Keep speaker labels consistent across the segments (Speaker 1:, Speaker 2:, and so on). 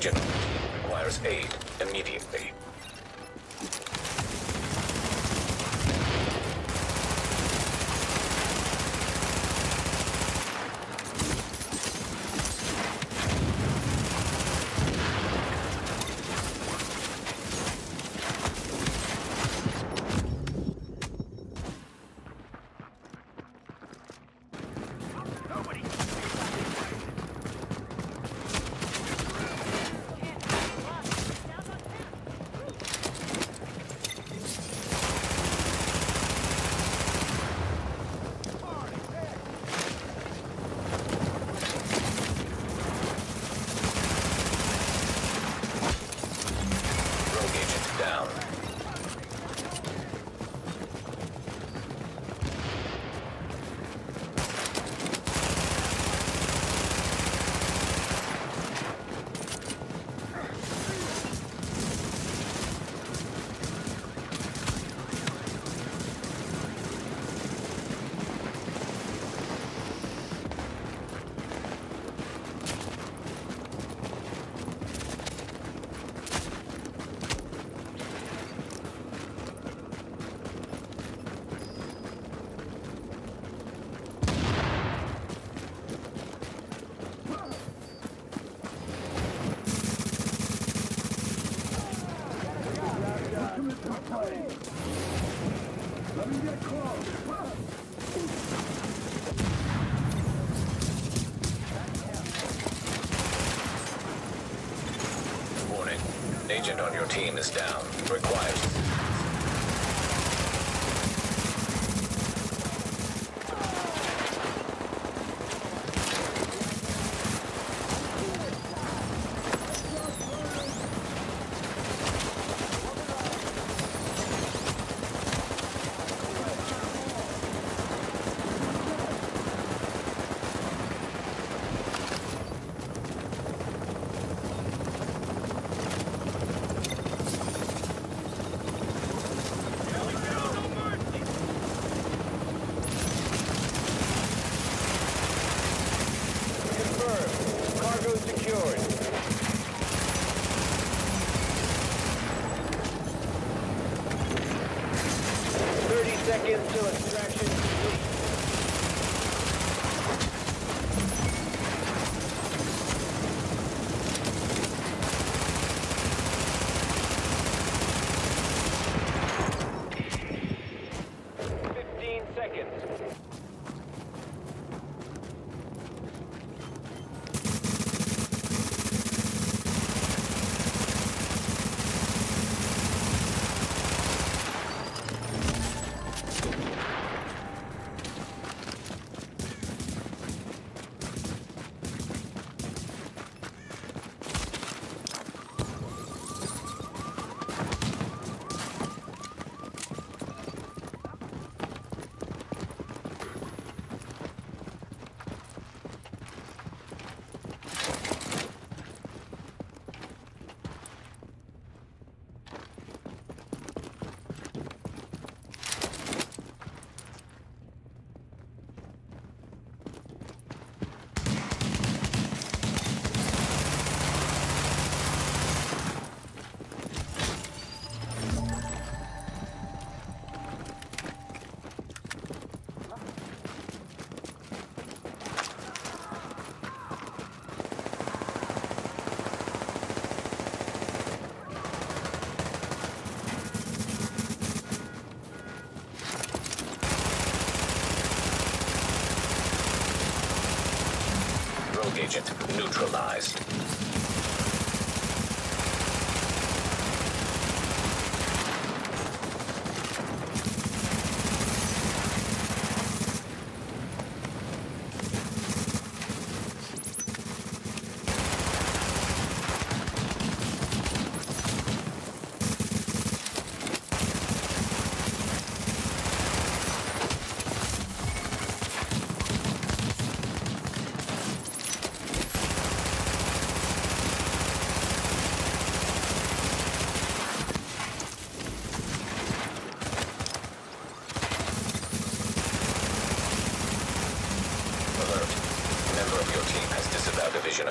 Speaker 1: agent. Requires aid immediately. Rogue agent down. Warning. Agent on your team is down. Requires agent neutralized.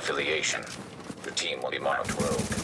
Speaker 1: affiliation. Your team will be marked rogue.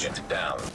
Speaker 1: agent down.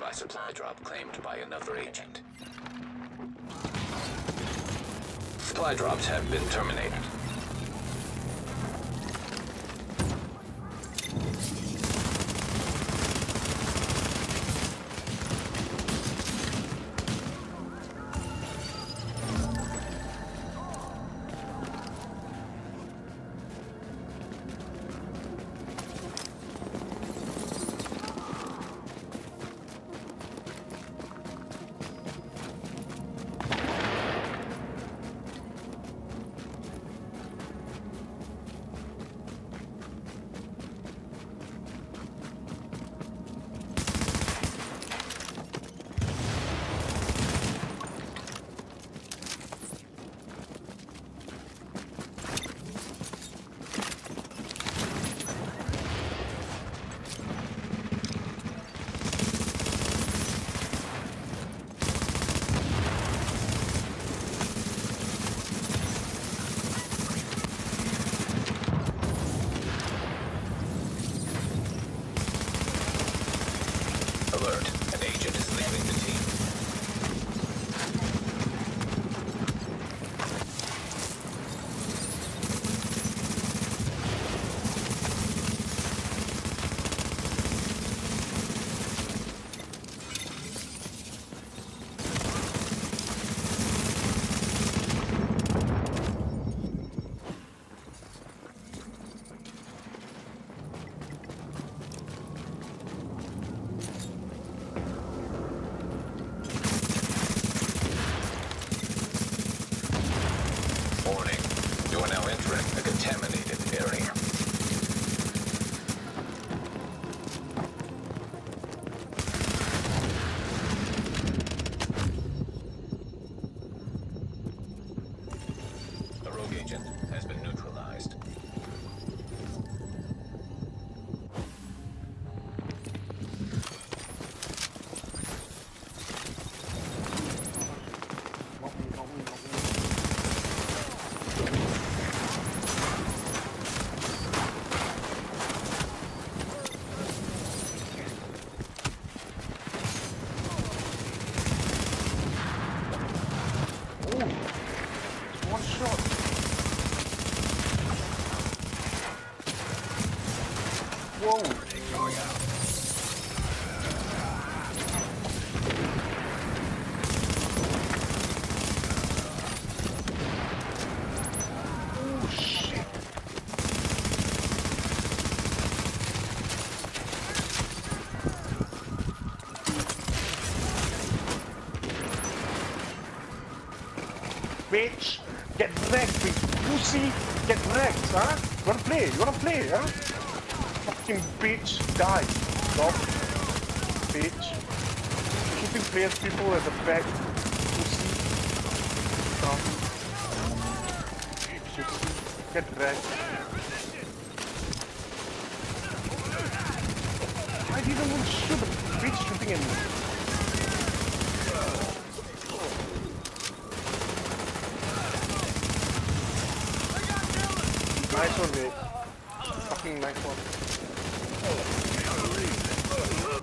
Speaker 1: by supply drop claimed by another agent. Supply drops have been terminated.
Speaker 2: Get wrecked, huh? You wanna play? You wanna play, huh? Fucking bitch, die. Stop. Bitch. Keeping players people at the back. Pussy. Stop. Pussy. Get wrecked. I didn't even shoot the bitch shooting at me. Nice one, mate. Fucking nice one.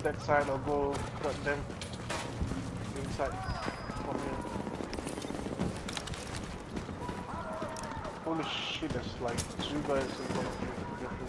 Speaker 2: That side, I'll go cut them inside. Holy shit, there's like two guys in front of me. Careful.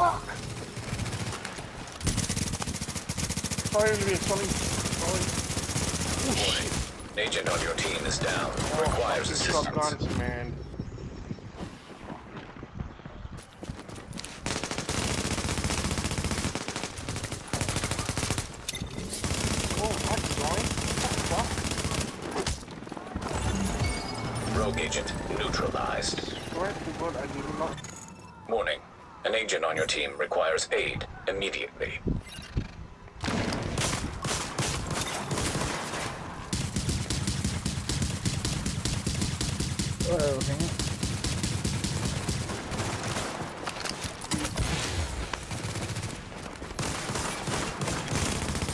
Speaker 2: Fuck! Louis, sorry. Sorry. Oh shit.
Speaker 1: Agent on your team is down.
Speaker 2: Oh,
Speaker 1: Requires assistance.
Speaker 2: shotguns, man. Oh, that's going. Fuck.
Speaker 1: Rogue agent neutralized.
Speaker 2: Swear to God, I did not.
Speaker 1: Warning. An agent on your team requires aid immediately.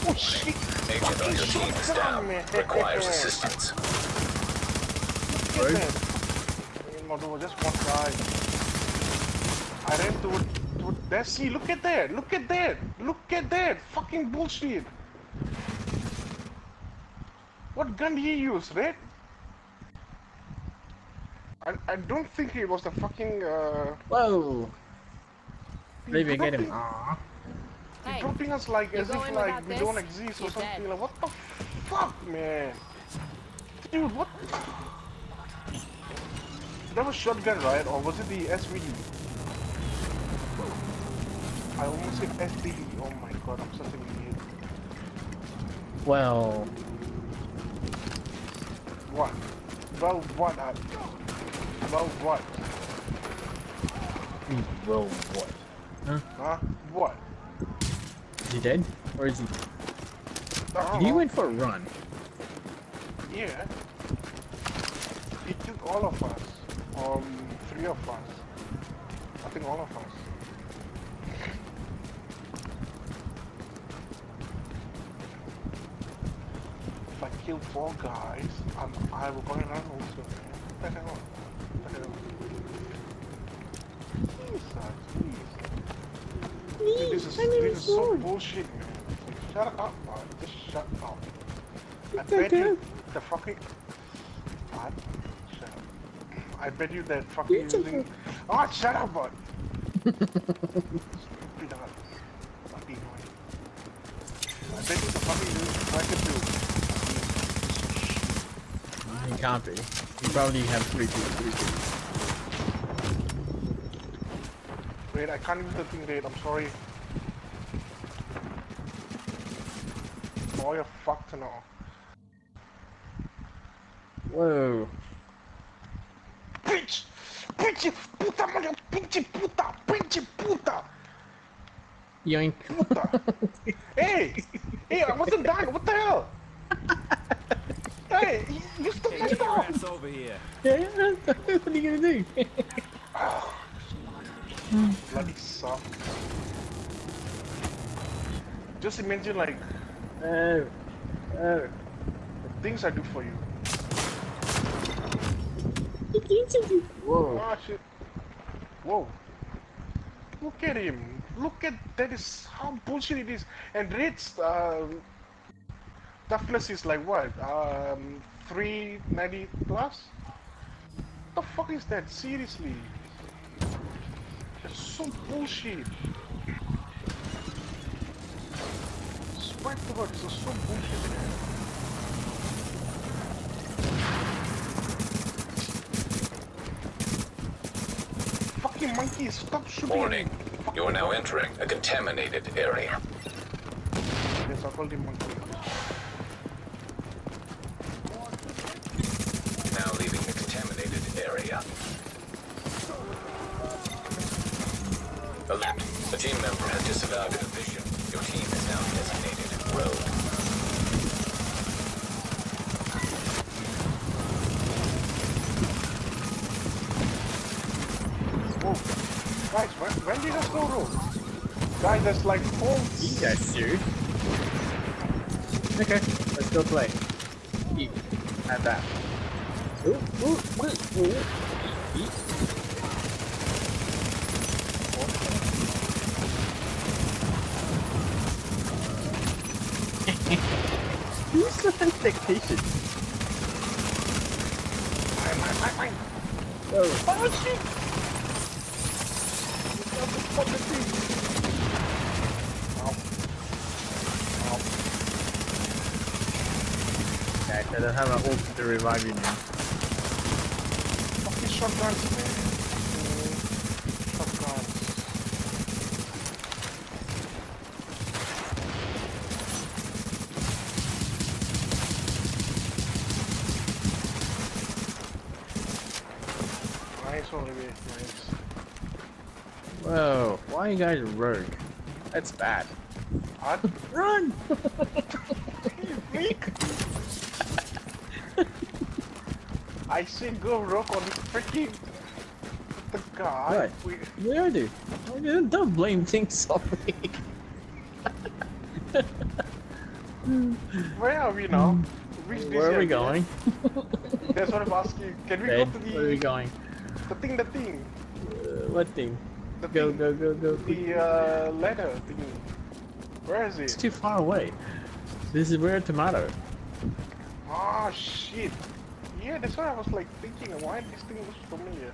Speaker 2: Oh shit!
Speaker 1: Agent on your team is down.
Speaker 2: man.
Speaker 1: Requires assistance.
Speaker 2: Look at that. No, no, just one guy. I ran to to that. See, look at that. Look at that. Look at that. Fucking bullshit. What gun did he use, Red? I, I don't think it was the fucking uh
Speaker 3: Whoa! Maybe I get him.
Speaker 2: dropping,
Speaker 3: Aww.
Speaker 4: Hey,
Speaker 2: dropping us like as if like we
Speaker 4: this?
Speaker 2: don't exist or
Speaker 4: You're
Speaker 2: something
Speaker 4: dead.
Speaker 2: like what the fuck man dude what that was shotgun right or was it the SVD I almost hit SVD oh my god I'm such an idiot
Speaker 3: Well,
Speaker 2: what well what I, well what
Speaker 3: well, what?
Speaker 2: Huh? Huh? What?
Speaker 3: Is he dead? Or is he? He went for a run.
Speaker 2: Yeah. He took all of us. Um, three of us. I think all of us. If kill four guys, I'm, I will going to run also. What the hell? What the hell? Jesus, please. Dude, this is, this is so bullshit, man. Shut up, man. Just shut up. I bet you the fucking. What? Shut up. I bet you that fucking using. Oh, shut up, bud. Stupid ass. Fucking annoying. I bet you the fucking using Dragon
Speaker 3: He can't be. He probably have three people. Three people.
Speaker 2: Wait, I can't use the thing, wait, I'm sorry. Oh, you're fucked now.
Speaker 3: Whoa.
Speaker 2: Bitch! Pinche puta, mano! Pinche puta! Pinche puta!
Speaker 3: Yoink.
Speaker 2: Puta! hey! Hey, I wasn't done! What the hell? hey, you- you still messed up!
Speaker 5: over here.
Speaker 3: Yeah, what are you gonna do?
Speaker 2: Bloody suck. Just imagine like
Speaker 3: oh. Oh.
Speaker 2: the things I do for you.
Speaker 3: Whoa.
Speaker 2: Ah shit. Whoa. Look at him. Look at that is how bullshit it is. And rates um toughness is like what? Um three ninety plus? What the fuck is that? Seriously. That's so bullshit. Swear the God, this is so bullshit, man. Fucking monkeys, stop shooting.
Speaker 1: Warning. You are now entering a contaminated area.
Speaker 2: Yes, I called him monkey.
Speaker 1: Now leaving the contaminated area. Alert. A team member has disavowed a division. Your team is now designated rogue.
Speaker 2: Whoa. Guys, when, when did us go rogue? Guys, there's like four.
Speaker 3: You guys serious? Okay, let's go play. Eat. At that. Ooh, ooh, ooh, ooh. Eat. Who's so expectation?
Speaker 2: Mine, mine, mine, mine.
Speaker 3: Oh,
Speaker 2: Oh shit! What the fuck is this? Ow. Ow.
Speaker 3: okay, I don't have an ult to revive you now.
Speaker 2: Fucking shotguns, man. Fucking Shotguns. Nice, Olivier. Nice.
Speaker 3: Whoa, why are you guys rogue? That's bad.
Speaker 2: What?
Speaker 3: Run!
Speaker 2: Nick! I said go rock on the freaking the guy.
Speaker 3: What?
Speaker 2: We,
Speaker 3: Yeah, I do. Don't- Don't blame things on me.
Speaker 2: where are we now? Which
Speaker 3: Where are we going?
Speaker 2: That's what I'm asking. Can we
Speaker 3: Ed,
Speaker 2: go to the
Speaker 3: where are we going?
Speaker 2: the thing, the thing,
Speaker 3: Uh, what thing?
Speaker 2: The
Speaker 3: Go,
Speaker 2: thing,
Speaker 3: go, go, go.
Speaker 2: the uh, ladder thing? Where is it?
Speaker 3: It's too far away. This is where tomato.
Speaker 2: Ah shit. Yeah, that's what I was like thinking. Why this thing looks familiar?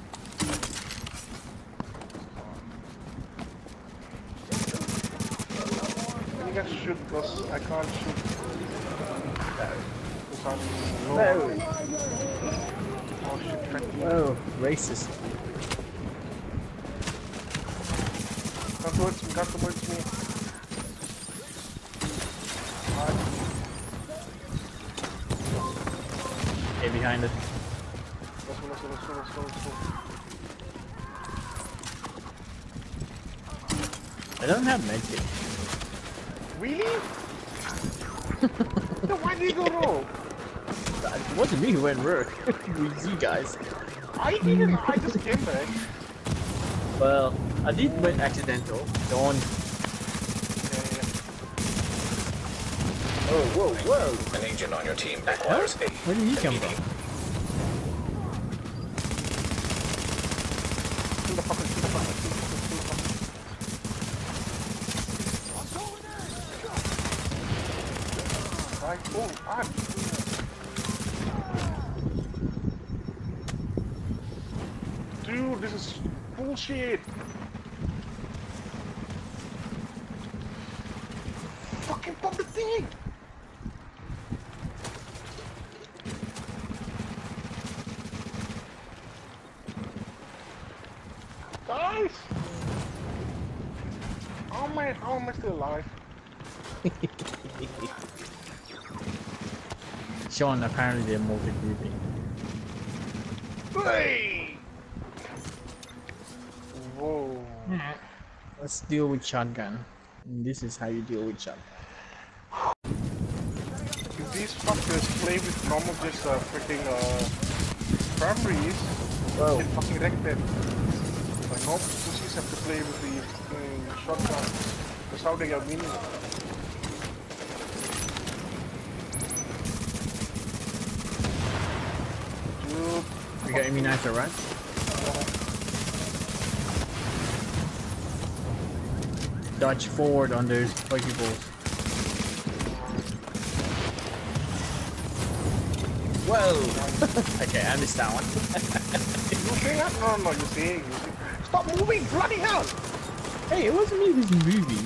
Speaker 2: I think I shoot because I can't shoot. Because I'm low.
Speaker 3: No.
Speaker 2: Oh shit, Frankie.
Speaker 3: Whoa, racist.
Speaker 2: Towards me, come towards me.
Speaker 3: Get behind us.
Speaker 2: let's go, let's go, let's go, let's go, let's go.
Speaker 3: I don't have medkit.
Speaker 2: Really? then why did you go?
Speaker 3: It wasn't me who went rogue. With you guys.
Speaker 2: I didn't. I just came back.
Speaker 3: Well, I did went accidental. Don't.
Speaker 2: Yeah, yeah.
Speaker 6: Oh, whoa, whoa.
Speaker 1: An agent on your team requires aid.
Speaker 3: Where did he come from?
Speaker 2: Oh. Dude, this is bullshit. Fucking pop the thing. Guys! How am I, how am still alive?
Speaker 3: Sean, apparently they're multi-grouping.
Speaker 2: Hey! Whoa. Hmm.
Speaker 3: Let's deal with shotgun. And this is how you deal with shotgun.
Speaker 2: These fuckers play with normal just uh, freaking uh, primaries,
Speaker 6: Whoa.
Speaker 2: they fucking wreck them. Like normal pussies have to play with the fucking shotgun. That's how they get winning.
Speaker 3: We got immunizer, right? Dodge forward on those Pokeballs. Whoa! okay, I missed that one.
Speaker 2: you see that? No, no, you see, you see. Stop moving, bloody hell!
Speaker 3: hey, it wasn't me who's moving.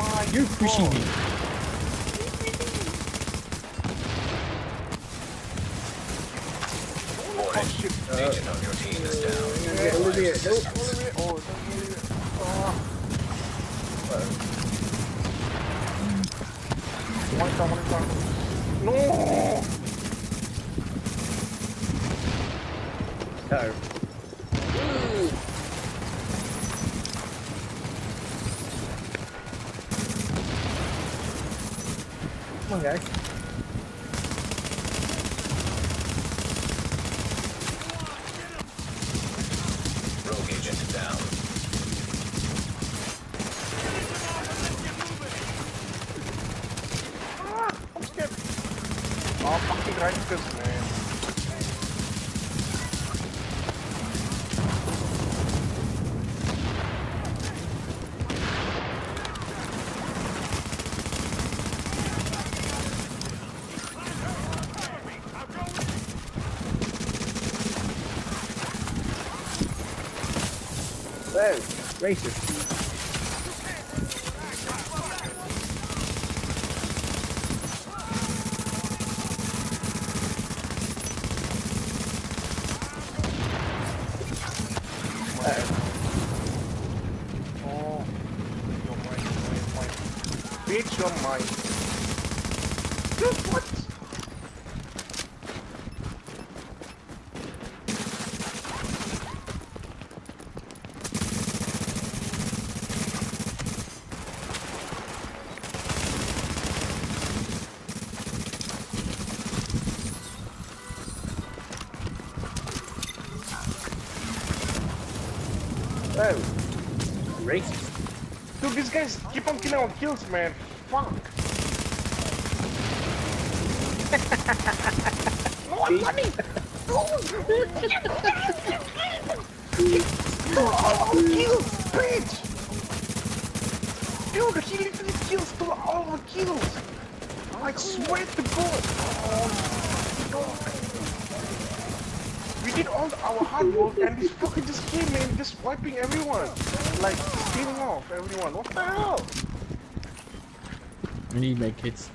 Speaker 2: My
Speaker 3: You're pushing me.
Speaker 1: Warning.
Speaker 2: Oh shit.
Speaker 1: On your team is down.
Speaker 6: Uh, yeah, Olivia,
Speaker 1: Requires
Speaker 6: nope.
Speaker 1: assistance.
Speaker 2: Oh, don't leave it. Oh. One time, one time. No!
Speaker 6: No. Come on, guys. Racist. Racist.
Speaker 2: Dude, these guys keep on killing our kills, man. Fuck. no, I'm running. No, all our kills, bitch. Dude, he literally kills through all our kills. I swear to God. Oh, God. We did all our hard work and this fucking just came in, just wiping everyone. Like, stealing off everyone. What the hell?
Speaker 3: We need medkits.